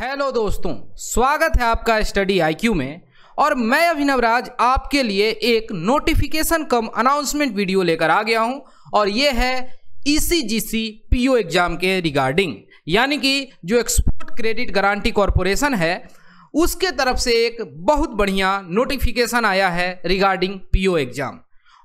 Hello दोस्तों, स्वागत है आपका स्टडी आईक्यू में और मैं अभिनव राज आपके लिए एक नोटिफिकेशन कम अनाउंसमेंट वीडियो लेकर आ गया हूँ और ये है ईसीजीसी पीओ एग्ज़ाम के रिगार्डिंग यानी कि जो एक्सपोर्ट क्रेडिट गारंटी कॉरपोरेशन है, उसके तरफ़ से एक बहुत बढ़िया नोटिफिकेशन आया है रिगार्डिंग पीओ एग्ज़ाम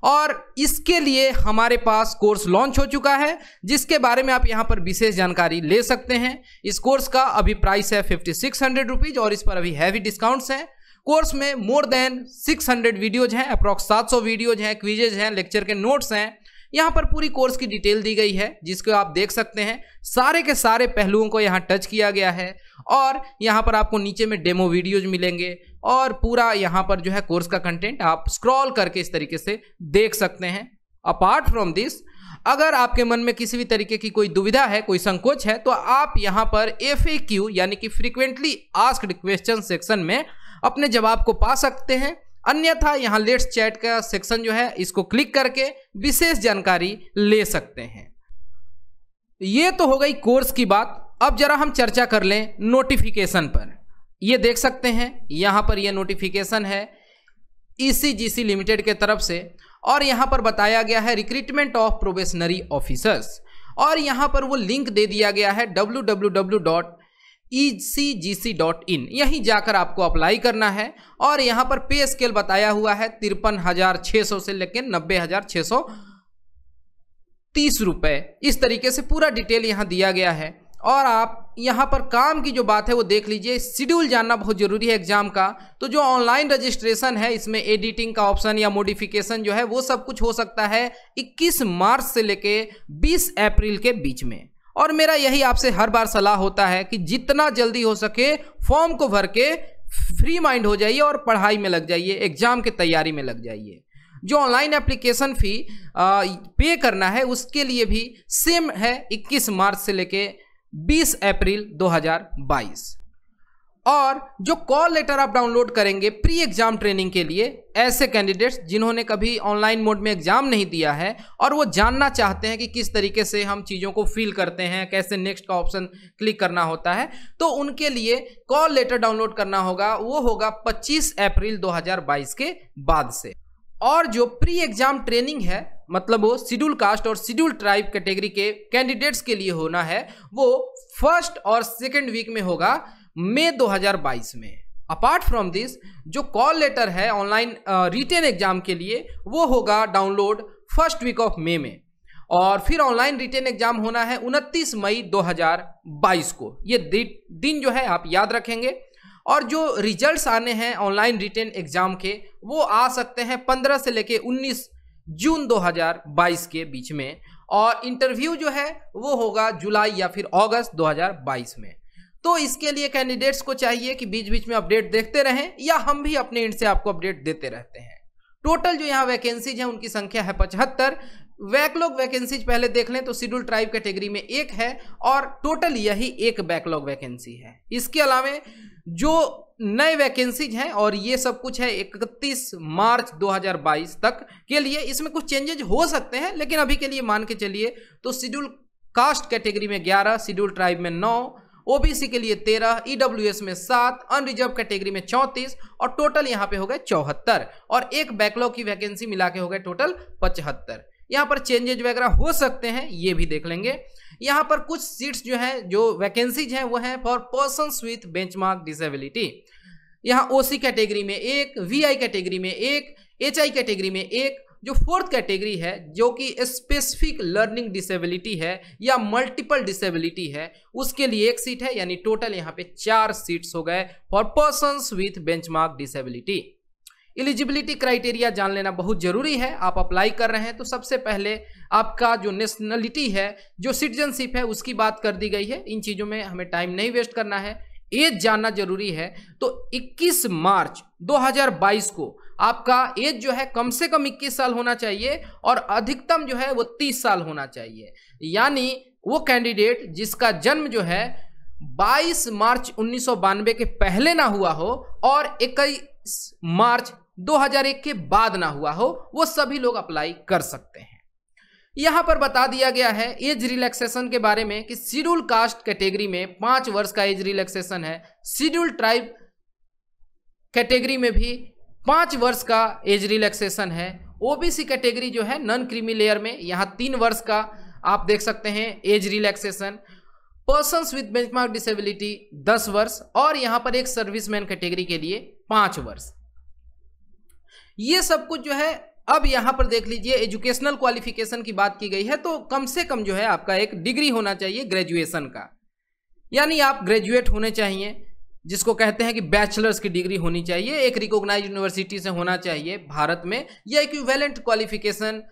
और इसके लिए हमारे पास कोर्स लॉन्च हो चुका है, जिसके बारे में आप यहाँ पर विशेष जानकारी ले सकते हैं। इस कोर्स का अभी प्राइस है फिफ्टी सिक्स हंड्रेड रुपीज़ और इस पर अभी हैवी डिस्काउंट्स हैं। कोर्स में more than six hundred videos हैं अप्रॉक्स सात सौ वीडियोज़ हैं क्विजेज हैं लेक्चर के नोट्स हैं। यहाँ पर पूरी कोर्स की डिटेल दी गई है, जिसको आप देख सकते हैं। सारे के सारे पहलुओं को यहाँ टच किया गया है और यहाँ पर आपको नीचे में डेमो वीडियोज़ मिलेंगे। और पूरा यहाँ पर जो है कोर्स का कंटेंट आप स्क्रॉल करके इस तरीके से देख सकते हैं। अपार्ट फ्रॉम दिस अगर आपके मन में किसी भी तरीके की कोई दुविधा है, कोई संकोच है तो आप यहाँ पर एफ़ ए क्यू यानी कि फ्रीक्वेंटली आस्क्ड क्वेश्चन सेक्शन में अपने जवाब को पा सकते हैं। अन्यथा यहाँ लेट्स चैट का सेक्शन जो है, इसको क्लिक करके विशेष जानकारी ले सकते हैं। ये तो हो गई कोर्स की बात। अब जरा हम चर्चा कर लें नोटिफिकेशन पर। ये देख सकते हैं, यहाँ पर यह नोटिफिकेशन है ईसीजीसी लिमिटेड के तरफ़ से, और यहाँ पर बताया गया है रिक्रूटमेंट ऑफ़ प्रोबेशनरी ऑफिसर्स और यहाँ पर वो लिंक दे दिया गया है W W W dot E C G C dot in यहीं जाकर आपको अप्लाई करना है, और यहाँ पर पे स्केल बताया हुआ है तिरपन हज़ार छः सौ से लेकर नब्बे हज़ार छः सौ तीस रुपये इस तरीके से पूरा डिटेल यहाँ दिया गया है। और आप यहाँ पर काम की जो बात है वो देख लीजिए। शेड्यूल जानना बहुत ज़रूरी है एग्ज़ाम का। तो जो ऑनलाइन रजिस्ट्रेशन है, इसमें एडिटिंग का ऑप्शन या मॉडिफिकेशन जो है, वो सब कुछ हो सकता है 21 मार्च से लेके 20 अप्रैल के बीच में। और मेरा यही आपसे हर बार सलाह होता है कि जितना जल्दी हो सके फॉर्म को भर के फ्री माइंड हो जाइए और पढ़ाई में लग जाइए एग्ज़ाम की तैयारी में लग जाइए। जो ऑनलाइन एप्लीकेशन फ़ी पे करना है, उसके लिए भी सेम है 21 मार्च से लेके 20 अप्रैल 2022 और जो कॉल लेटर आप डाउनलोड करेंगे प्री एग्ज़ाम ट्रेनिंग के लिए, ऐसे कैंडिडेट्स जिन्होंने कभी ऑनलाइन मोड में एग्ज़ाम नहीं दिया है और वो जानना चाहते हैं कि किस तरीके से हम चीज़ों को फिल करते हैं, कैसे नेक्स्ट का ऑप्शन क्लिक करना होता है तो उनके लिए कॉल लेटर डाउनलोड करना होगा, वो होगा 25 अप्रैल 2022 के बाद से। और जो प्री एग्ज़ाम ट्रेनिंग है मतलब वो शेड्यूल कास्ट और शेड्यूल ट्राइब कैटेगरी के कैंडिडेट्स के लिए होना है, वो फ़र्स्ट और सेकेंड वीक में होगा मई 2022 में। अपार्ट फ्रॉम दिस जो कॉल लेटर है ऑनलाइन रिटेन एग्ज़ाम के लिए, वो होगा download first week of May में। और फिर ऑनलाइन रिटेन एग्ज़ाम होना है 29 मई 2022 को। ये दिन जो है आप याद रखेंगे। और जो रिजल्ट्स आने हैं ऑनलाइन रिटेन एग्ज़ाम के, वो आ सकते हैं 15 से लेके 19 जून 2022 के बीच में और इंटरव्यू जो है वो होगा जुलाई या फिर अगस्त 2022 में। तो इसके लिए कैंडिडेट्स को चाहिए कि बीच बीच में अपडेट देखते रहें या हम भी अपने इंड से आपको अपडेट देते रहते हैं। टोटल जो यहाँ वैकेंसीज हैं, उनकी संख्या है पचहत्तर बैकलॉग वैकेंसीज पहले देख लें तो शेड्यूल ट्राइब कैटेगरी में एक है और टोटल यही एक बैकलॉग वैकेंसी है। इसके अलावा जो नए वैकेंसीज हैं और ये सब कुछ है 31 मार्च 2022 तक के लिए, इसमें कुछ चेंजेज हो सकते हैं, लेकिन अभी के लिए मान के चलिए तो शेड्यूल कास्ट कैटेगरी में 11 शेड्यूल ट्राइब में 9 ओबीसी के लिए 13 ईडब्ल्यूएस में सात, अनरिजर्व कैटेगरी में 34 और टोटल यहाँ पे हो गए चौहत्तर और एक बैकलॉग की वैकेंसी मिला के हो गए टोटल पचहत्तर। यहाँ पर चेंजेज वगैरह हो सकते हैं, ये भी देख लेंगे। यहाँ पर कुछ सीट्स जो हैं, जो वैकेंसीज हैं, वो हैं for person with benchmark disability यहाँ ओसी कैटेगरी में एक वीआई कैटेगरी में एक एचआई कैटेगरी में एक, जो फोर्थ कैटेगरी है, जो कि स्पेसिफिक लर्निंग डिसेबिलिटी है या मल्टीपल डिसेबिलिटी है, उसके लिए एक सीट है, यानी टोटल यहाँ पे चार सीट्स हो गए for person with benchmark disability eligibility criteria जान लेना बहुत ज़रूरी है। आप अप्लाई कर रहे हैं तो सबसे पहले आपका जो नेशनलिटी है, जो सिटीजनशिप है, उसकी बात कर दी गई है। इन चीज़ों में हमें टाइम नहीं वेस्ट करना है। एज जानना ज़रूरी है। तो 21 मार्च 2022 को आपका एज जो है कम से कम 21 साल होना चाहिए और अधिकतम जो है वो 30 साल होना चाहिए। यानी वो कैंडिडेट जिसका जन्म जो है 22 मार्च उन्नीस सौ बानवे के पहले ना हुआ हो और 21 मार्च 2001 के बाद ना हुआ हो, वो सभी लोग अप्लाई कर सकते हैं। यहाँ पर बता दिया गया है एज रिलैक्सेशन के बारे में कि शेड्यूल कास्ट कैटेगरी में पाँच वर्ष का एज रिलैक्सेशन है, शेड्यूल ट्राइब कैटेगरी में भी पाँच वर्ष का एज रिलैक्सेशन है। ओबीसी कैटेगरी जो है नॉन क्रीमी लेयर में, यहाँ तीन वर्ष का आप देख सकते हैं age relaxation. Person with benchmark disability दस वर्ष, और यहाँ पर एक सर्विसमैन कैटेगरी के लिए पाँच वर्ष। ये सब कुछ जो है, अब यहाँ पर देख लीजिए एजुकेशनल क्वालिफिकेशन की बात की गई है तो कम से कम जो है आपका एक डिग्री होना चाहिए ग्रेजुएशन का। यानी आप ग्रेजुएट होने चाहिए, जिसको कहते हैं कि बैचलर्स की डिग्री होनी चाहिए, एक रिकॉग्नाइज यूनिवर्सिटी से होना चाहिए भारत में, या equivalent qualification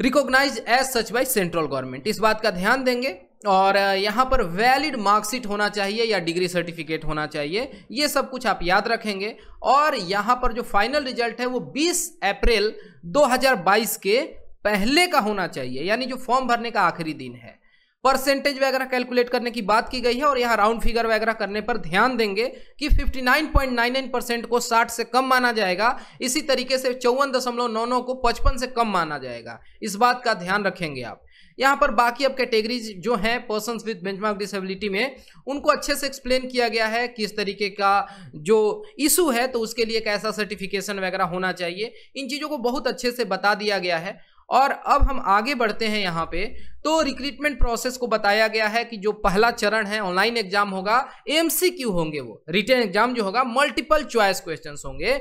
recognise as such by central government इस बात का ध्यान देंगे। और यहाँ पर वैलिड मार्कशीट होना चाहिए या डिग्री सर्टिफिकेट होना चाहिए, ये सब कुछ आप याद रखेंगे। और यहाँ पर जो फाइनल रिज़ल्ट है वो 20 अप्रैल 2022 के पहले का होना चाहिए, यानी जो फॉर्म भरने का आखिरी दिन है। परसेंटेज वगैरह कैलकुलेट करने की बात की गई है और यहाँ राउंड फिगर वगैरह करने पर ध्यान देंगे कि 59.99 परसेंट को 60 से कम माना जाएगा। इसी तरीके से चौवन दशमलव नौ नौ को 55 से कम माना जाएगा। इस बात का ध्यान रखेंगे आप। यहाँ पर बाकी अब कैटेगरीज जो हैं पर्सन विद बेंचमार्क डिसेबिलिटी में, उनको अच्छे से एक्सप्लेन किया गया है किस तरीके का जो इशू है तो उसके लिए कैसा सर्टिफिकेशन वगैरह होना चाहिए। इन चीज़ों को बहुत अच्छे से बता दिया गया है। और अब हम आगे बढ़ते हैं यहाँ पे। तो रिक्रूटमेंट प्रोसेस को बताया गया है कि जो पहला चरण है ऑनलाइन एग्ज़ाम होगा एमसीक्यू होंगे वो। रिटर्न एग्ज़ाम जो होगा मल्टीपल चॉइस क्वेश्चंस होंगे।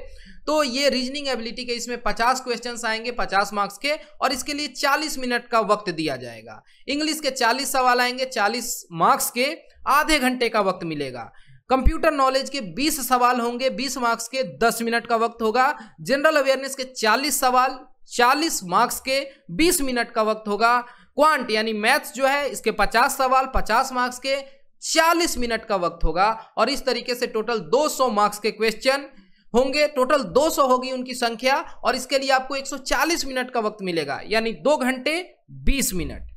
तो ये रीजनिंग एबिलिटी के इसमें 50 क्वेश्चंस आएँगे 50 मार्क्स के, और इसके लिए 40 मिनट का वक्त दिया जाएगा। इंग्लिश के 40 सवाल आएँगे 40 मार्क्स के, आधे घंटे का वक्त मिलेगा। कंप्यूटर नॉलेज के 20 सवाल होंगे 20 मार्क्स के 10 मिनट का वक्त होगा। जनरल अवेयरनेस के 40 सवाल 40 मार्क्स के 20 मिनट का वक्त होगा। क्वांट, यानी मैथ्स जो है, इसके 50 सवाल 50 मार्क्स के 40 मिनट का वक्त होगा। और इस तरीके से टोटल 200 मार्क्स के क्वेश्चन होंगे। टोटल 200 होगी उनकी संख्या और इसके लिए आपको 140 मिनट का वक्त मिलेगा, यानी दो घंटे 20 मिनट।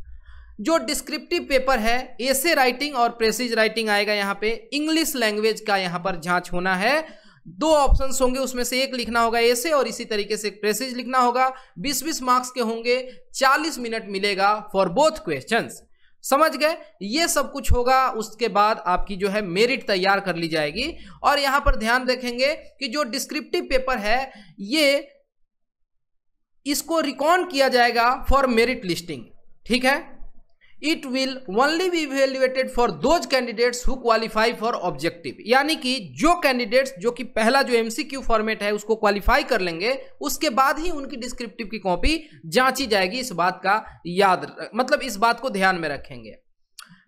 जो डिस्क्रिप्टिव पेपर है, एसे राइटिंग और प्रेसिज राइटिंग आएगा यहाँ पे। इंग्लिश लैंग्वेज का यहाँ पर जाँच होना है। दो ऑप्शन होंगे, उसमें से एक लिखना होगा ऐसे और इसी तरीके से प्रेसिज लिखना होगा। बीस बीस मार्क्स के होंगे 40 मिनट मिलेगा फॉर बोथ क्वेश्चन समझ गए? ये सब कुछ होगा, उसके बाद आपकी जो है मेरिट तैयार कर ली जाएगी। और यहाँ पर ध्यान रखेंगे कि जो डिस्क्रिप्टिव पेपर है, ये इसको रिकॉर्ड किया जाएगा फॉर मेरिट लिस्टिंग ठीक है? It will only be evaluated for those candidates who qualify for objective यानी कि जो कैंडिडेट्स जो कि पहला जो एमसीक्यू फॉर्मेट है, उसको क्वालिफाई कर लेंगे, उसके बाद ही उनकी डिस्क्रिप्टिव की कॉपी जांची जाएगी इस बात का याद मतलब इस बात को ध्यान में रखेंगे।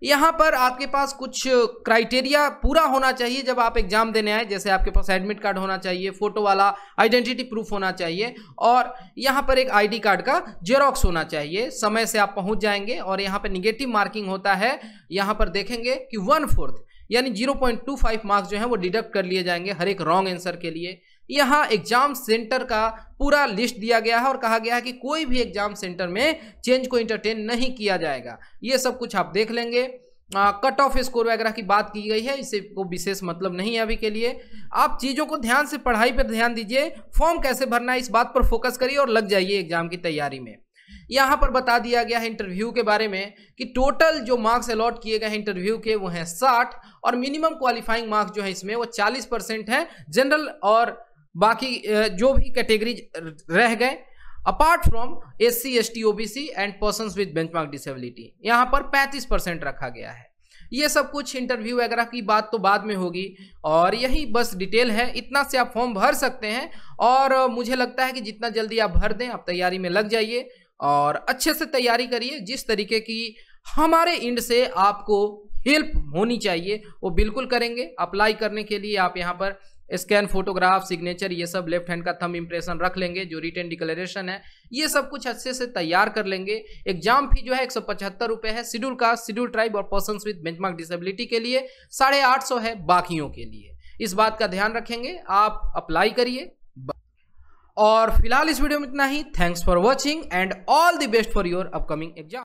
यहाँ पर आपके पास कुछ क्राइटेरिया पूरा होना चाहिए जब आप एग्ज़ाम देने आए। जैसे आपके पास एडमिट कार्ड होना चाहिए, फ़ोटो वाला आइडेंटिटी प्रूफ होना चाहिए और यहाँ पर एक आईडी कार्ड का जेरोक्स होना चाहिए। समय से आप पहुँच जाएँगे और यहाँ पर निगेटिव मार्किंग होता है। यहाँ पर देखेंगे कि वन फोर्थ यानी zero point two five marks जो है वो डिडक्ट कर लिए जाएँगे हर एक रॉन्ग आंसर के लिए। यहाँ एग्ज़ाम सेंटर का पूरा लिस्ट दिया गया है और कहा गया है कि कोई भी एग्ज़ाम सेंटर में चेंज को इंटरटेन नहीं किया जाएगा। ये सब कुछ आप देख लेंगे। कट ऑफ़ स्कोर वगैरह की बात की गई है, इसे को विशेष मतलब नहीं है अभी के लिए। आप चीज़ों को ध्यान से पढ़ाई पर ध्यान दीजिए। फॉर्म कैसे भरना है, इस बात पर फोकस करिए और लग जाइए एग्ज़ाम की तैयारी में। यहाँ पर बता दिया गया है इंटरव्यू के बारे में कि टोटल जो मार्क्स अलॉट किए गए हैं इंटरव्यू के, वो हैं साठ और मिनिमम क्वालिफाइंग मार्क्स जो है इसमें वो चालीस परसेंट है। जनरल और बाकी जो भी कैटेगरी रह गए apart from S C S T O B C and person with benchmark disability यहाँ पर पैंतीस परसेंट रखा गया है। ये सब कुछ इंटरव्यू वगैरह की बात तो बाद में होगी, और यही बस डिटेल है। इतना से आप फॉर्म भर सकते हैं, और मुझे लगता है कि जितना जल्दी आप भर दें, आप तैयारी में लग जाइए, और अच्छे से तैयारी करिए, जिस तरीके की हमारे इंड से आपको हेल्प होनी चाहिए, वो बिल्कुल करेंगे। अप्लाई करने के लिए आप यहाँ पर स्कैन, फोटोग्राफ, सिग्नेचर, ये सब लेफ़्ट हैंड का थम इंप्रेशन रख लेंगे, जो रिटर्न डिक्लेरेशन है, ये सब कुछ अच्छे से तैयार कर लेंगे। एग्ज़ाम फ़ी जो है एक सौ है शेड्यूल कास्ट शेड्यूल ट्राइब और पर्सन विद बेंचमार्क डिसेबिलिटी के लिए साढ़े आठ सौ है बाकियों के लिए। इस बात का ध्यान रखेंगे, आप अप्लाई करिए। और फ़िलहाल इस वीडियो में इतना ही। Thanks for watching and all the best for your upcoming exam